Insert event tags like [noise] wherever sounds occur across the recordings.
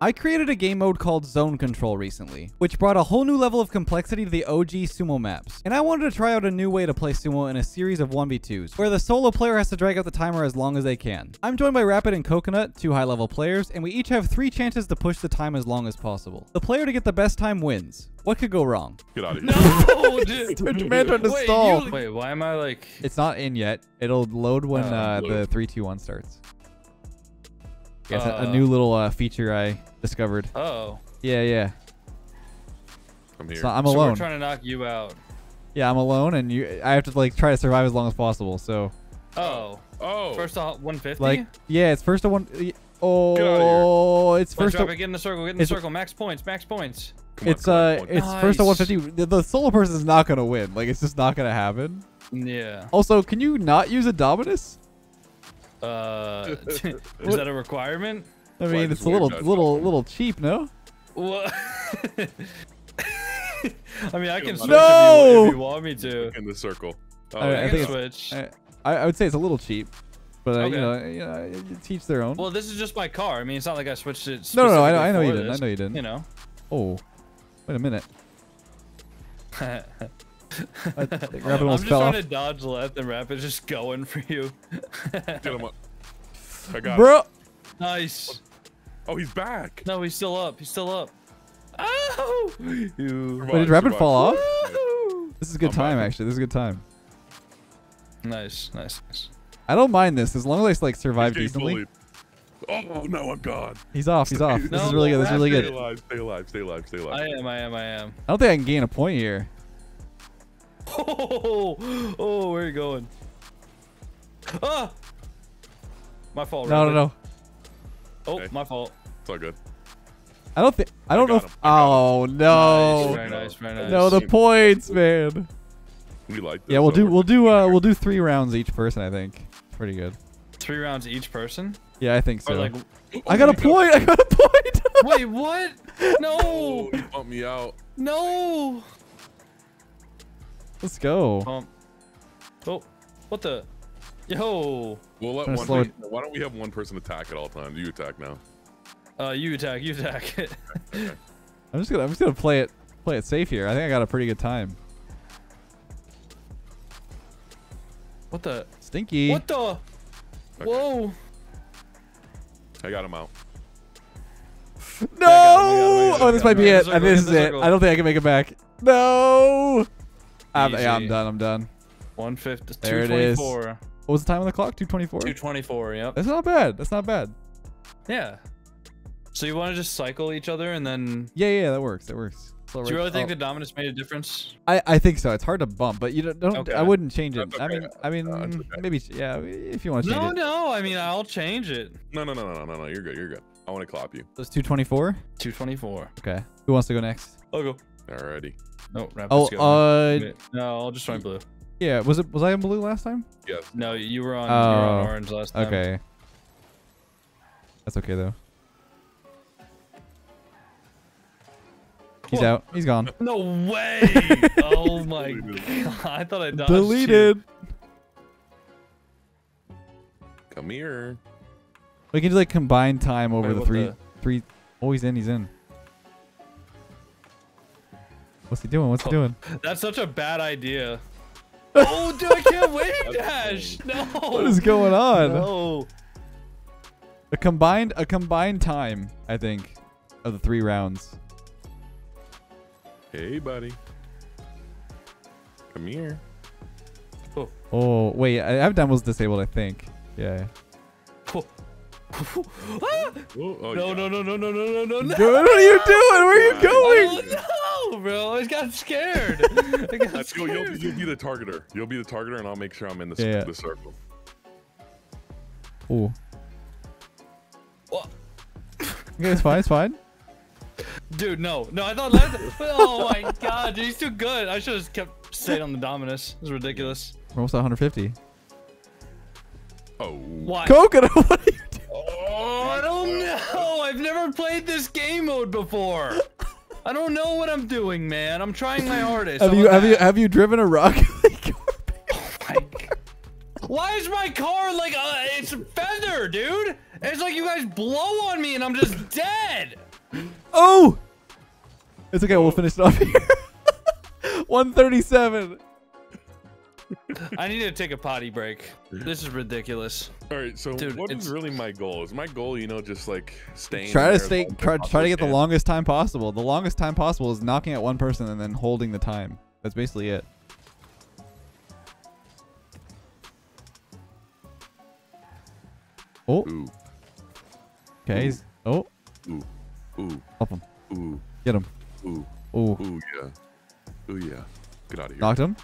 I created a game mode called Zone Control recently, which brought a whole new level of complexity to the OG sumo maps. And I wanted to try out a new way to play sumo in a series of 1v2s, where the solo player has to drag out the timer as long as they can. I'm joined by Rapid and Coconut, two high level players, and we each have three chances to push the time as long as possible. The player to get the best time wins. What could go wrong? Get out of here. No, [laughs] dude. [laughs] Command tried to Wait, stall. you- Wait, why am I like? It's not in yet. It'll load when Oh. uh, the Load. 3, 2, 1 starts. Yeah, it's a, a Uh. new little uh, feature I discovered. Oh, Yeah, yeah. I'm here. So I'm so alone. we're trying to knock you out. Yeah, I'm alone, and you. I have to like try to survive as long as possible. So, Oh, oh, first off, 150. like, yeah, it's first to one. y- outta here. Oh, it's Let's first. drop To, it. Get in the circle. Get in the circle. Max points. Max points. Come it's on, uh, on. it's first to Nice. 150. The, the solo person is not gonna win. Like, it's just not gonna happen. Yeah. Also, can you not use a Dominus? Uh, [laughs] is that a requirement? I mean, it's a little, little, not? little cheap, no? What? [laughs] I mean, I can No! switch if, you, if you want me to. in the circle. Oh, I- I, I think it's- switch. I, I I would say it's a little cheap, but uh, you know, you know, you teach their own. well, this is just my car. I mean, it's not like I switched it. no, no, no, I know, I know you specifically didn't. I know you didn't. You know. Oh, wait a minute. [laughs] I think Rapid I'm just fell trying off. to dodge left and Rapid's just going for you. Get him up. I got him. Bro, nice. Oh, he's back. No, he's still up. He's still up. Oh! You. Wait, did Rapid fall off? Woo! This is a good I'm time, back. actually. This is a good time. Nice, nice, nice. I don't mind this as long as I like He's survive getting decently. bullied. Oh no, I'm gone. He's off. He's off. This No, is really good. This is really good. Stay alive. Stay alive. Stay alive. Stay alive. I am, I am, I am. I don't think I can gain a point here. [laughs] Oh, oh, where are you going? Ah! My fault. No, no, no. Oh, Okay. my fault. It's all good. I don't think. I don't know. If. I got oh no. Nice, very nice, very nice. No, the points, man. We like this. Yeah, we'll so do. we're- We'll do. Uh, we'll do three rounds each person. I think. Pretty good. Three rounds each person? Yeah, I think so. like, I got a Oh, point. I got a point. [laughs] wait, what? Oh, No! he bumped me out. No! Let's go. Um, oh, what the? Yo! We'll let one. slow why don't we have one person attack at all times? You attack now. Uh, you attack, you attack. [laughs] I'm just gonna. I'm just gonna play it. Play it safe here. I think I got a pretty good time. what the? Stinky. What the? Whoa! I got him out. [laughs] No! him, him, Oh, this might be Get it. I circle, think this is it. I don't think I can make it back. No! I'm, yeah, I'm done. I'm done. 150, There it is. 224. What was the time on the clock? 224? 224, yep. That's not bad. That's not bad. Yeah. So you want to just cycle each other and then. Yeah, yeah, that works. That works. So Do you really think oh, the Dominus made a difference? I, I think so. It's hard to bump, but you don't. don't Okay. I wouldn't change it. That's I mean, I mean, No, okay. maybe yeah. If you want to change No, it, no. I mean, I'll change it. No, no, no, no, no, no. You're good. You're good. I want to clap you. it's 224. 224. Okay. Who wants to go next? I'll go. Alrighty. No, Rapid's Oh, going. uh, no, I'll just join blue. yeah. Was it? Was I in blue last time? Yes. No, you were on. you were on Oh, orange last time. Okay. That's okay though. He's Whoa. out. He's gone. No way! [laughs] oh my god! I thought I dodged Deleted. Come here. We can do like combined time over Wait, the what three, the- three. Oh, he's in. He's in. What's he doing? What's he Oh. doing? That's such a bad idea. [laughs] oh, dude, I can't wave dash. No. What is going on? No. A combined, a combined time, I think, of the three rounds. Hey, buddy. Come here. Oh wait, I have demos disabled. I think. Yeah. [laughs] Ah! Oh, oh, No, yeah. no, no, no, no, no, no, no, no. What are you doing? Where are you Oh, going? no, bro. I got scared. [laughs] I got Let's go. You'll, you'll be the targeter. You'll be the targeter, and I'll make sure I'm in the, Yeah. the circle. Oh. What? Okay, it's fine. It's fine. Dude, no. No, I thought last. oh my god, dude, he's too good. I should have kept staying on the Dominus. This is ridiculous. We're almost at 150. Oh. Why? Coconut, [laughs] what are you doing? Oh, I don't know. I've never played this game mode before. I don't know what I'm doing, man. I'm trying my hardest. Have I'm you a have you have you driven a rocket? [laughs] [laughs] Why is my car like uh, it's a feather, dude? It's like you guys blow on me and I'm just dead. Oh! It's okay. We'll finish it off here. [laughs] 137. I need to take a potty break. This is ridiculous. All right, so Dude, what is really my goal? Is my goal, you know, just like staying? Try to stay. long as I Try, try to possibly get the longest time possible. The longest time possible is knocking at one person and then holding the time. That's basically it. Oh, Ooh, okay. he's- Oh, ooh, ooh, help him. ooh, Get him. ooh, Oh, ooh, yeah, ooh, yeah. Get out of here. knocked him.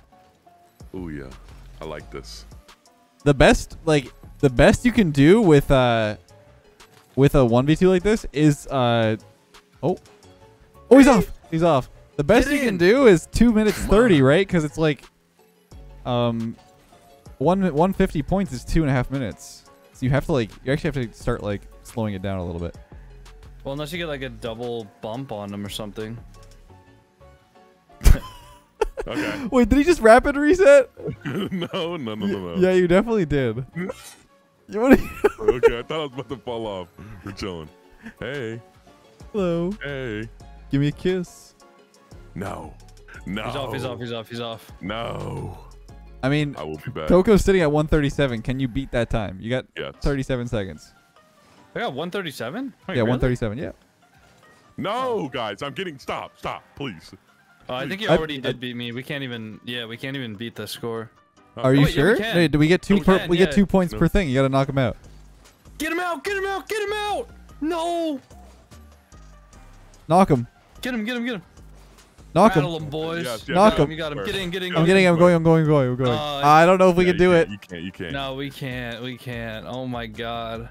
Ooh, yeah. I like this. the best like the best you can do with uh with a 1v2 like this is uh oh oh he's off he's off the best you can do is 2 minutes 30 right because it's like um one 150 points is two and a half minutes so you have to like you actually have to start like slowing it down a little bit Well, unless you get like a double bump on them or something. Okay. [laughs] wait did he just rapid reset [laughs] no, no, no, no, no. yeah you definitely did [laughs] you want to okay, I thought I was about to fall off. We're chilling. Hey, hello hey. give me a kiss No, no. He's off, he's off, he's off, he's off. No. i mean I will be back. Coco's sitting at 137 can you beat that time you got Yes. 37 seconds I got 137? Wait, yeah, really? 137. Yeah. No, guys, I'm getting stop, stop, please. Oh, I think you already I- did beat me. We can't even, yeah, we can't even beat the score. Are you Oh, wait, yeah, we sure? can. Wait, do we get two We per? can, we get two points No. per thing. You gotta knock him out. Get him out, get him out, get him out! No! Knock him. Get him, get him, get him. Knock Rattle him. him, boys. Yes, yes, Knock got him. You got him. Get in, get in, I'm getting. in. I'm going. I'm going. I'm going. I'm going. Uh, I don't know if we can do you it. Can't, you can't. You can't. No, we can't. We can't. Oh my god.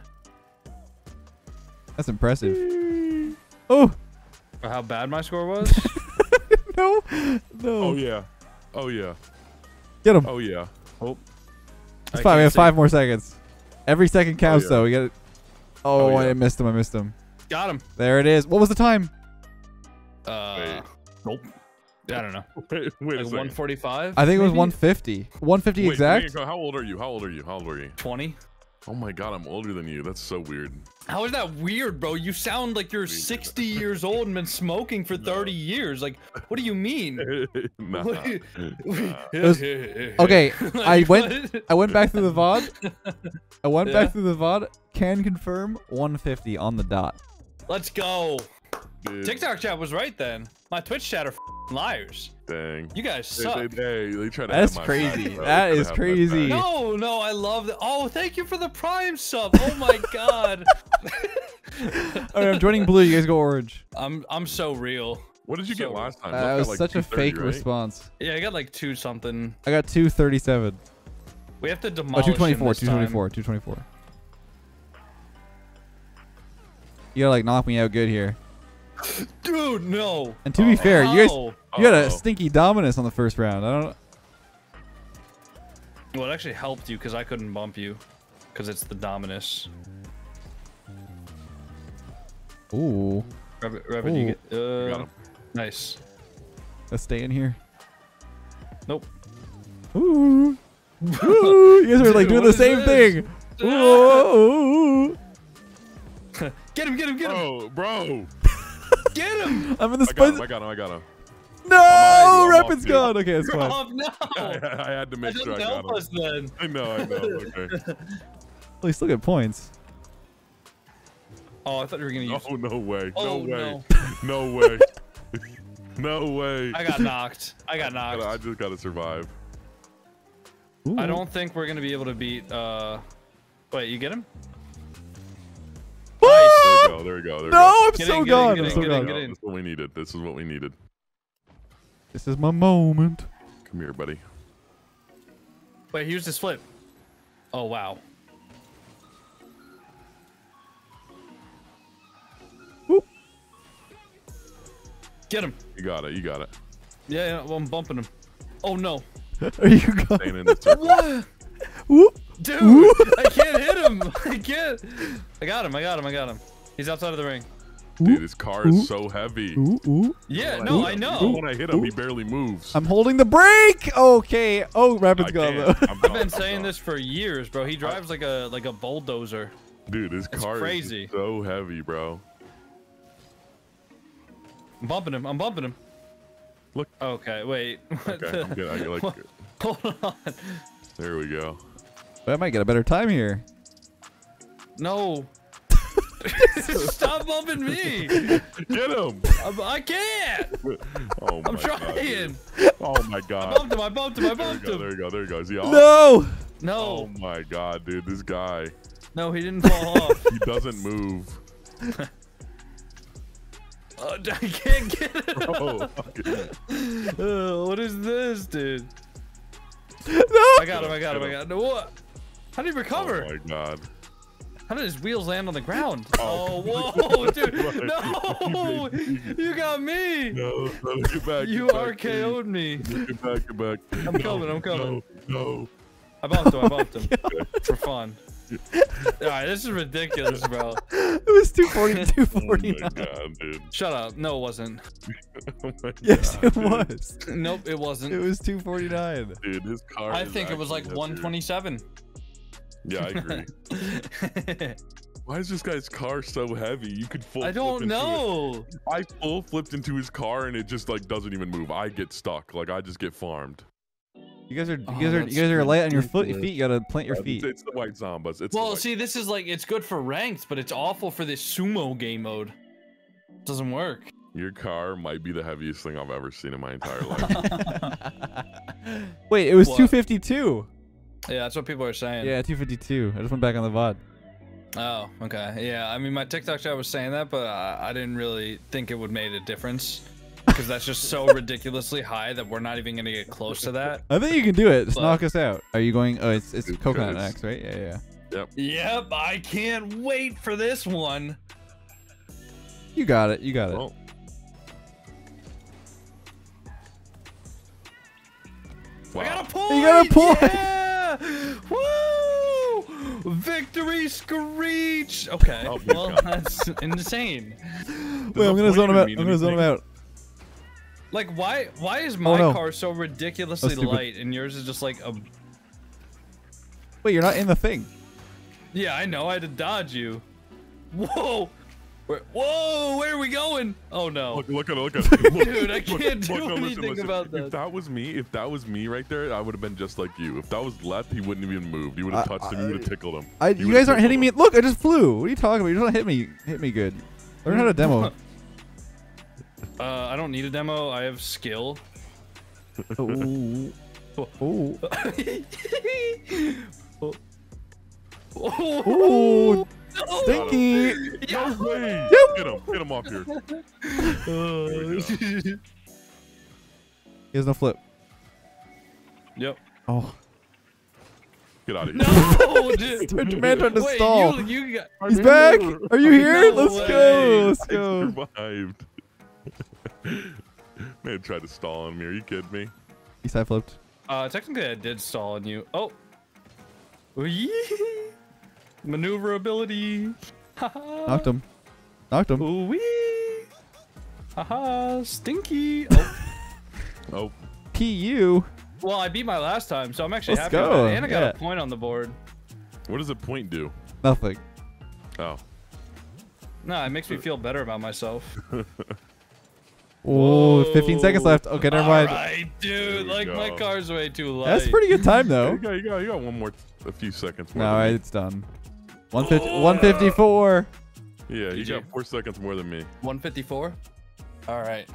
That's impressive. Oh how bad my score was? [laughs] no, no. Oh yeah. Oh yeah. Get him. Oh yeah. Oh. It's I fine. We have see. five more seconds. Every second counts, yeah. though. We got it. Oh, Oh, yeah. I missed him. I missed him. Got him. There it is. What was the time? Uh, Wait. nope. I don't know. [laughs] Wait, wait Like second. 145? I think it was maybe? 150. 150 Wait, exact. Domingo, How old are you? How old are you? How old are you? 20. Oh my god, I'm older than you. That's so weird. How is that weird, bro? You sound like you're 60 years old and been smoking for 30 years. Like, what do you mean? [laughs] nah. What- was- Okay, [laughs] I went. I went back through the VOD. I went Yeah. back through the VOD. Can confirm 150 on the dot. Let's go. Dude, TikTok chat was right then. My Twitch chat are f- liars. Dang. You guys They, suck. they, hey, they try to That's crazy. back, bro. That They is try to have my crazy. No, no, I love that. Oh, thank you for the Prime sub. Oh my [laughs] god. All right, I'm joining blue. You guys go orange. I'm I'm so real. What did you get last time? Uh, Luck it got was like such a fake right? response. Yeah, I got like two something. I got 237. We have to Oh, demolish him 224. this time. 224. 224. You gotta like knock me out good here. Dude, no. And to be fair, you guys How? you had a stinky dominus on the first round. I don't. Well, it actually helped you because I couldn't bump you. Because it's the Dominus. Ooh, Rabbit, Rabbit, you get. Uh, got him. Nice. let's stay in here. Nope. Ooh, [laughs] ooh. You guys are like doing the same this? thing. Ooh, ooh. [laughs] Get him, get him, get him. Bro, bro. [laughs] Get him. I'm in the I got spin. him. I got him. I got him. No, I'm Rapid's gone. Okay, it's [laughs] fine. Oh, no. I, [laughs] I had to That make sure I got help him. us then. I know. I know. Okay. Well, you still get points. Oh, I thought you were going to use. Oh no way. No Oh, way. No way. no way. I got knocked. I got knocked. I just gotta survive. Ooh. I don't think we're gonna be able to beat. uh Wait, you get him? There we go. There we go. There we No, go. I'm Get so in, get in, gone. I'm so in, gone. get No, in. This is what we needed. This is what we needed. This is my moment. Come here, buddy. Wait, he used his flip. Oh wow. Whoop. Get him. You got it. You got it. Yeah, yeah well, I'm bumping him. Oh no. [laughs] Are you going? Staying in the circle. What? Whoop. Dude, Ooh. I can't hit him. [laughs] I can't. I got him. I got him. I got him. He's outside of the ring. Dude, this car is Ooh. so heavy. Ooh, ooh. Yeah, no, hit I him- know. When I hit him, he barely moves. I'm holding the brake. Okay. Oh, Rapid's I gone can't. though. I'm [laughs] I've been I'm saying gone. this for years, bro. He drives like a like a bulldozer. Dude, this It's car crazy. is so heavy, bro. I'm bumping him. I'm bumping him. Look. Okay, wait. [laughs] What Okay, the- I'm good. I like. [laughs] what- Hold on. There we go. I might get a better time here. No. [laughs] Stop bumping me. Get him! I'm, I can't. Oh my I'm God, trying. dude. oh my god. I god. bumped him. I bumped him. I There you bumped go. him. There you go. There you go. Is he off? No. No. Oh my god, dude. This guy. No, he didn't fall [laughs] off. He doesn't move. [laughs] Uh, I can't get it. Bro, fucking- Uh, what is this, dude? No. I got him. I got him. I got him. What? How did he recover? Oh my god. How did his wheels land on the ground? Oh. Oh, [laughs] whoa, [laughs] dude. No. You got me. No, no, [laughs] get back. You get back, RKO'd me. Get back, get back. I'm coming, I'm coming. No, I bumped him. I bumped him. For fun. Alright, this is ridiculous, bro. It was 240 no. Oh my god, dude. Shut up. No, it wasn't. Oh Yes, God, it dude. was. Nope, it It wasn't. It was 249. Dude, his car. I is think it was like actually up here. 127. Yeah, I agree. [laughs] Why is this guy's car so heavy? You could full. I don't into it. know. I full flipped into his car and it just like doesn't even move. I get stuck. Like I just get farmed. You guys are you Oh, guys are you guys are light on your foot. Your feet. You gotta plant your feet. It's, it's the white zombas. It's Well, white- see, this is like it's good for ranked, but it's awful for this sumo game mode. Doesn't work. Your car might be the heaviest thing I've ever seen in my entire life. [laughs] Wait, it was What? 252. Yeah, that's what people are saying. Yeah, 252. I just went back on the VOD. Oh, okay. Yeah, I mean, my TikTok chat was saying that, but uh, I didn't really think it would make a difference because that's just so [laughs] ridiculously high that we're not even gonna get close to that. I think you can do it. Just But- knock us out. Are you going? Oh, it's it's Dude, coconut guys. X, right? Yeah, yeah. Yep, Yep. I can't wait for this one. You got it. You got it. well, I got a wow. point. You got a point. Yeah! Woo! Victory screech. Okay. Oh well, God. that's insane. Wait, I'm gonna zone him out. I'm gonna zone him out. Like, why? Why is oh, my no. car so ridiculously light and yours is just like a? Wait, you're not in the thing. Yeah, I know. I had to dodge you. Whoa! Where, whoa! Where are we going? Oh no! Look, look at it, look at it. [laughs] Look, Dude, I can't do no, anything about that. If that was me, if that was me right there, I would have been just like you. If that was left, he wouldn't have even moved. He would have I- touched him. He would have tickled him. I, He you guys aren't hitting me. Look, I just flew. What are you talking about? You don't hit me. Hit me good. Learn how to demo. [laughs] Uh, I don't need a demo. I have skill. oh. Oh. oh. Oh. No. Stinky. No way. Yep. Get him. Get him off here. [laughs] Uh, He has no flip. yep. Oh. Get out of here. No, [laughs] [laughs] dude. Dude, man tried to Wait, stall. You, you got, He's back. Are you here? No Let's way. go. Let's I go. survived. Man tried to stall on me. Are you kidding me? He side flipped. uh, technically, I did stall on you. Oh. Wee. Maneuverability. Haha. [laughs] Knocked him. Knocked him. Ooh wee. Haha. Stinky. Oh. [laughs] Oh, PU. Well, I beat my last time, so I'm actually Let's happy about go. And I got Yeah. a point on the board. what does a point do? Nothing. Oh, No, it makes me feel better about myself. [laughs] Oh, 15 seconds left. Okay, never mind. Alright, dude. There we Like, my car's way too light. That's pretty good time you though. got, you got, you got one more, a few seconds more. No, than me. it's done. 150, 154. Yeah, you GG. got four seconds more than me. 154? Alright.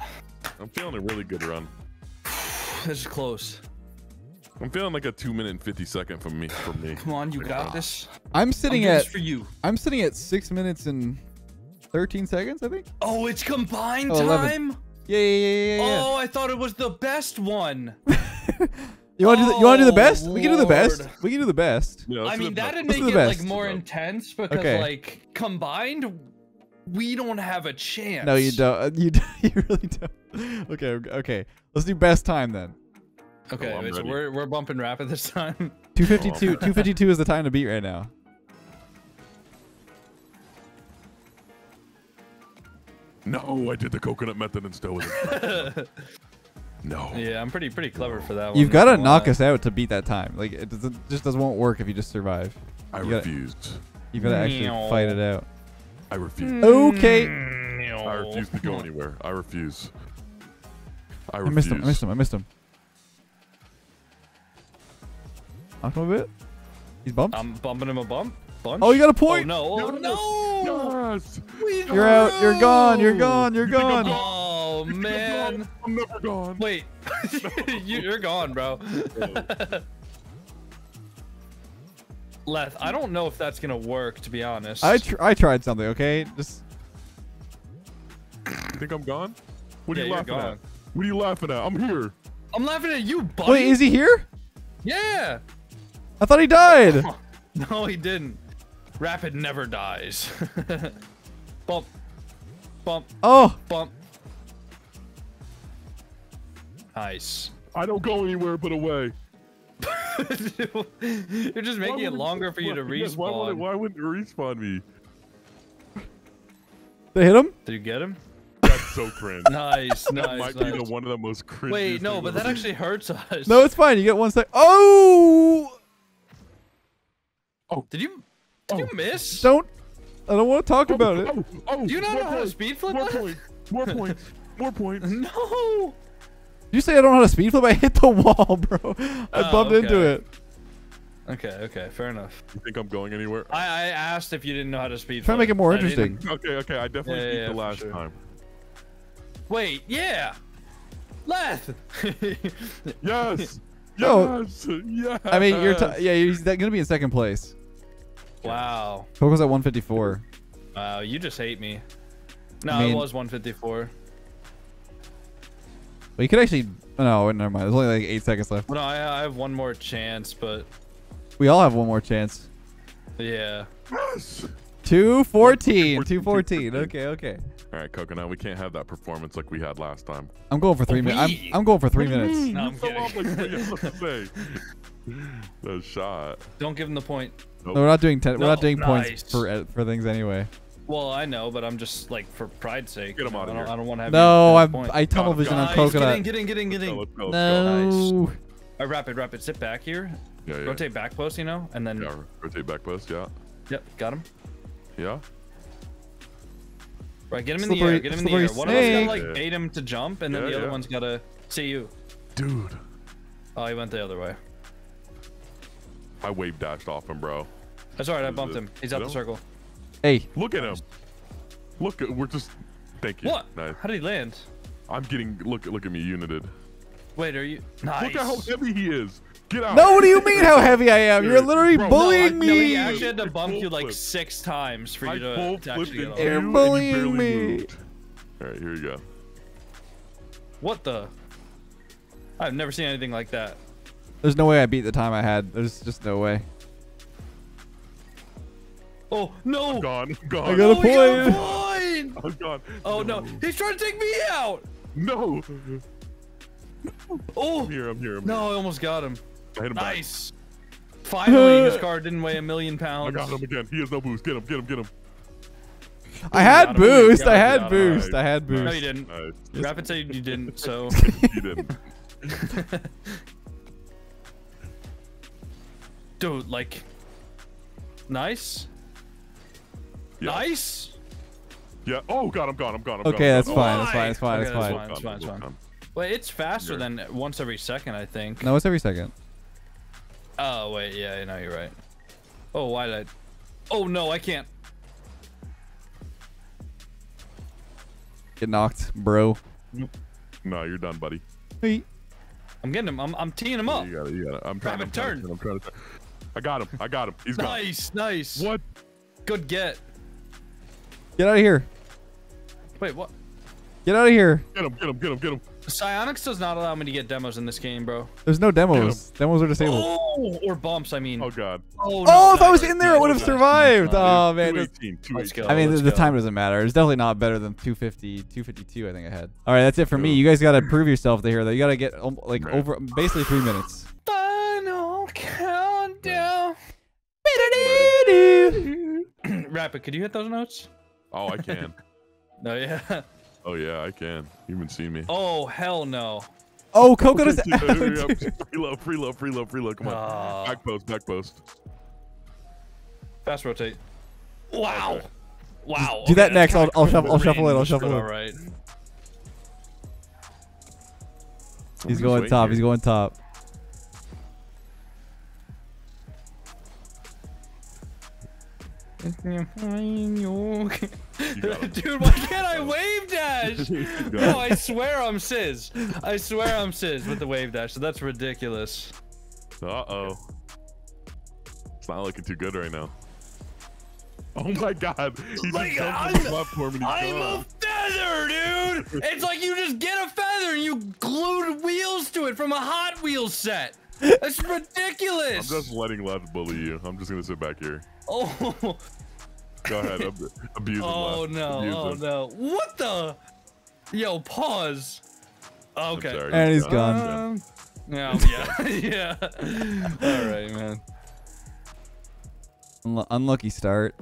I'm feeling a really good run. This is close. I'm feeling like a two minute and fifty second from me. From me. Come on, you got this. I'm I'm sitting at this for you. I'm sitting at six minutes and 13 seconds. I think. Oh, it's combined Oh, 11. time? Yeah, yeah, yeah, yeah, yeah. Oh, I thought it was the best one. [laughs] You want to do the, you want to do the Oh, best? We can do the best. We can do the best. Yeah, I let's mean, the that'd Let's make it the like more Yeah. intense because Okay. like combined, we don't have a chance. No, you don't. [laughs] You [laughs] you really don't. Okay, okay, okay. Let's do best time then. Okay, Oh, so we're we're bumping rapid this time. [laughs] 252. 252 is the time to beat right now. No, I did the coconut method and still with it. No. yeah, I'm pretty pretty clever for that one. You've got to knock lie. us out to beat that time. Like it doesn't, just doesn't won't work if you just survive. I You gotta- refused. You've got to actually Meow. fight it out. I refuse. Okay. Mm, I refuse to go anywhere. I refuse. I refuse. I missed him. I missed him. I missed him. Knocked him a bit. He's bumped. I'm bumping him a bump. Bunch? oh, you got a Oh point. no! Oh no! Yes. You're out. You're gone. You're gone. You're You gone. Man! gone? I'm never gone. Wait, [laughs] you, you're gone, bro. [laughs] Leth, I don't know if that's gonna work, to be honest. I tr- I tried something. Okay, just You think I'm gone? What are Yeah, you laughing gone. at? What are you laughing at? I'm here. I'm laughing at you, buddy. wait. Is he here? Yeah. I thought he died. [laughs] No, he didn't. Rapid never dies. bump, bump, Oh, bump. Nice. I don't go anywhere but away. [laughs] You're just making it longer for you to [laughs] Yes, Why, would it, respawn. why wouldn't it respawn me? they hit him. Did you get him? That's so cringe. [laughs] Nice, that nice. might be nice. the one of the most cringe. Wait, no, but that actually hurts us. No, it's fine. You get one sec. Oh, oh. Did you? Did you oh. miss? don't. I don't want to talk oh, about it. Oh, oh, Do you not more know how to points, speed flip? More points. More points. More points. No. Did you say I don't know how to speed flip? I hit the [laughs] wall, bro. I Oh, bumped into it. Okay, okay, fair enough. You think I'm going anywhere? I, I asked if you didn't know how to speed. Try to make it more I didn't- interesting. Okay, okay. I definitely Yeah, beat yeah, the last sure. time. Wait, yeah. Leth. [laughs] Yes. [laughs] No. Yes. Yes. I mean, you're t- yeah. He's that- gonna be in second place. wow. Coco's at 154. Wow, you just hate me. No, I mean- it was 154. Well, you could actually. oh, No, never mind. There's only like eight seconds left. No, I, I have one more chance, but We all have one more chance. yeah. Yes. 214. 214. 214. [laughs] Okay, okay. All right, Coconut. We can't have that performance like we had last time. I'm going for three minutes. I'm, I'm going for three What minutes. mean? No, I'm fell kidding. like three hours to say. [laughs] That shot. Don't give him the point. No, we're not doing ten, we're not doing nice. points for uh, for things anyway. Well, I know, but I'm just like for pride's sake. Get him you know, outta I here. I don't want to have. No, I have point. I tunnel vision on coconut. Get in, get in, get in, get in. Let's go. No. All right, rapid, rapid. Sit back here. Yeah, yeah. Rotate back post, you know, and then. Yeah, rotate back post. Yeah. Yep, got him. Yeah. Right, get him in the air. Get him in the air. slippery One of us gotta like Yeah. bait him to jump, and then Yeah, the other yeah. one's gotta see you. Dude. Oh, he went the other way. I wave dashed off him, bro. That's alright. I bumped it- him. He's out the circle. Hey, Look at him. Look. We're just. Thank you. What? Nice. How did he land? I'm getting. Look. Look at me, united. Wait, are you? Nice. Look at how heavy he is. Get out. no, what do you mean how heavy I am? You're literally Bro, no, bullying No, he actually had to bump you like flipped. six times for I you to, full to flipped actually into get you You're off. and you bullying me. moved. All right, here you go. What the? I've never seen anything like that. There's no way I beat the time I had. There's just no way. Oh no! Gone. I Gone. got a Oh, he got a point. point! I'm gone. Oh no! He's trying to take me out! No. Oh I'm here. I'm here. I'm no! I almost got him. I hit him back. Nice. Finally, his [laughs] car didn't weigh a million pounds. I got him again. He has no boost. Get him. Get him. Get him. I had got him. boost. Got I had boost. I Nice. had No, you didn't. Nice. Rapid said you didn't. [laughs] So. He didn't. [laughs] Dude, like. Nice. Yeah. Nice. Yeah. Oh, God. I'm gone. I'm gone. I'm Okay, gone. that's I'm fine. That's fine. That's fine. Okay, That's that's fine. fine. It's fine, it's I'm fine. gone. Wait, it's faster Here. than once every second, I think. No, it's every second. Oh wait, yeah, no, you're right. Oh, why did I? Oh no, I can't. Get knocked, bro. No, you're done, buddy. Hey. I'm getting him. I'm, I'm teeing him up. You got it. You got it. I'm trying. Rapid I'm to turn. I'm trying to. turn. I got him. I got him. He's gone. Nice, nice. What? Good get. Get out of here. Wait, what? Get out of here. Get him. Get him. Get him. Get him. Psyonix does not allow me to get demos in this game, bro. There's no demos. Demos are disabled. Oh, or bumps. I mean. Oh God. Oh, Oh, if I was in there, I would have survived. Oh man. that's- 218. Let's go. I mean, the, let's the go. time doesn't matter. It's definitely not better than 250, 252. I think I had. All right, that's it for me. You guys got to prove yourself to here, though. You got to get um, like Right. over basically three minutes. Final countdown. [clears throat] Rapid, could you hit those notes? Oh, I can. [laughs] No, yeah. [laughs] Oh yeah, I can. You haven't seen me. Oh hell no. Oh, Coconut's Hurry up. out. [laughs] Preload, preload, preload, preload. Come on. Ah. Back post, back post. Fast rotate. Wow. Okay. Wow. Do that next. I'll- kinda I'll shuffle- I'll shuffle it, I'll but shuffle it. All right. He's going top. here. He's going top. [laughs] Dude, why can't I wave dash? [laughs] No. I swear I'm Sizz. I swear I'm Sizz with the wave dash. So that's ridiculous. Uh-oh. It's not looking too good right now. Oh my god. He Like, just I'm- the platform and he's I'm a feather, dude. It's like you just get a feather and you glued wheels to it from a Hot Wheels set. That's ridiculous. I'm just letting Leth bully you. I'm just gonna sit back here. Oh, Go ahead. Ab- abuse him, oh Leth. no, Abuse oh him. no. What the? Yo, pause. Okay. sorry, And he's gone. Um, yeah, [laughs] yeah, [laughs] yeah. All right, man. Unlu- unlucky start.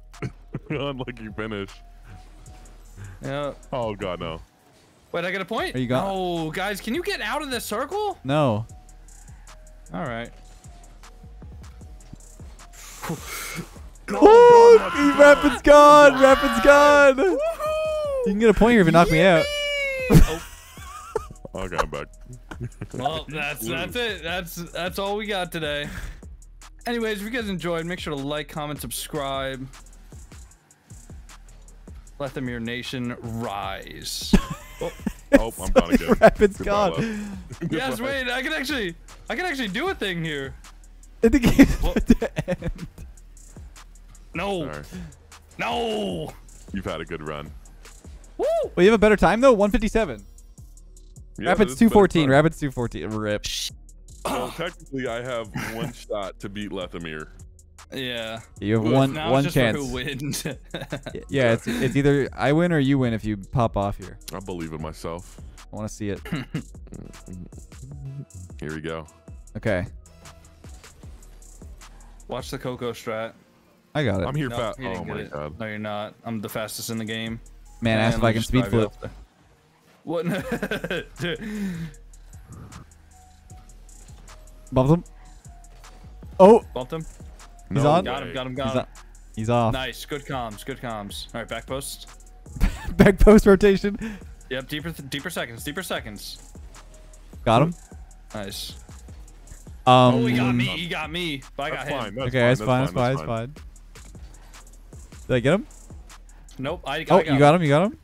[laughs] Unlucky finish. Yeah. Oh god, no. Wait, I get a point? Are you gone? Oh, guys, can you get out of the circle? No. All right. Oh, Rapid's gone. Rapid's gone. You can get a point here if you knock me out. oh, Okay, I'm back. well, that's that's it. That's that's all we got today. Anyways, if you guys enjoyed, make sure to like, comment, subscribe. Let the Mirror Nation rise. Oh, oh I'm gone again. Rapid's Goodbye, gone. Yes, wait, I can actually, I can actually do a thing here. I think he's What? [laughs] about to end. No, Sorry. no. You've had a good run. Woo! Well, you have a better time though. 157. Yeah, Rapids this is better 214. fun. Rapids 214. Rip. Well, technically, I have one [laughs] shot to beat Lethamyr. Yeah. You have Oof, one Now one just chance. for who wins. [laughs] Yeah, it's it's either I win or you win if you pop off here. I believe in myself. I want to see it. Here we go. Okay, Watch the Coco strat. I got it. I'm here No, fat. you didn't Oh my it. god. No, you're not. I'm the fastest in the game. Man, ask if I can speed flip. off the- What? [laughs] Bump him. Oh, Bumped him. He's No on? Got him. Got him. Got o- him. he's off. Nice. Good comms. Good comms. All right, back post. [laughs] Back post rotation. Yep. Deeper. Deeper seconds. Deeper seconds. Got him. Nice. Um, Oh, he got me. He got me. But I got That's him. That's okay, fine. that's fine. That's fine. That's fine. Did I get him? Nope. I, I Oh, you got him. You got him.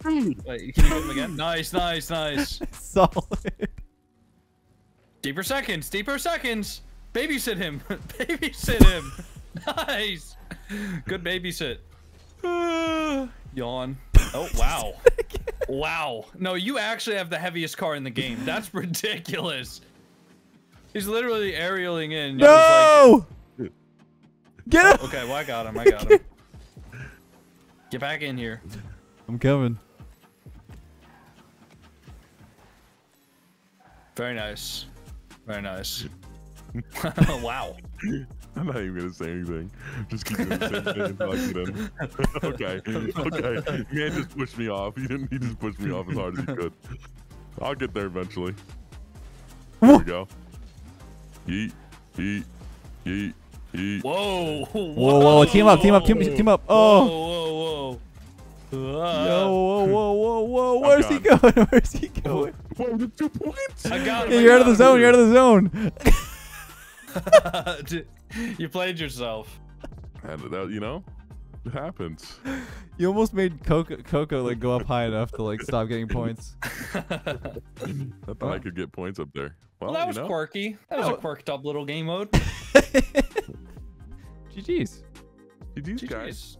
Wait, can you get him again? Nice. Nice. Nice. [laughs] Solid. Deeper seconds. Deeper seconds. Babysit him. [laughs] babysit him. nice. Good babysit. [sighs] Yawn. Oh [laughs] wow. wow. No, you actually have the heaviest car in the game. That's ridiculous. He's literally aerialing in. You're just No. Get oh, him. like, okay, well I got him. I got him. Get back in here. I'm coming. Very nice. Very nice. [laughs] [laughs] wow. I'm not even gonna say anything. Just keep doing the same thing until I get in. okay, okay. Man just pushed me off. He didn't. He just pushed me off as hard as he could. I'll get there eventually. There we go. Yeet, yeet, yeet, yeet. Whoa. Whoa. Whoa, whoa, team up, team up, team, team up. Oh. Whoa, whoa, whoa. Yo, Uh, whoa, whoa, whoa, whoa. Where's he going? [laughs] Where's he going? Whoa, the two points. I got him. Yeah, you're out of the got zone. You're out of the zone. [laughs] you played yourself. And that, you know, it happens. You almost made Coco, Coco like go up high enough to like stop getting points. [laughs] I thought I could get points up there. Well, Well, that was you know, quirky. That was Oh. a quirked up little game mode. [laughs] GG's. GG's guys. GG's.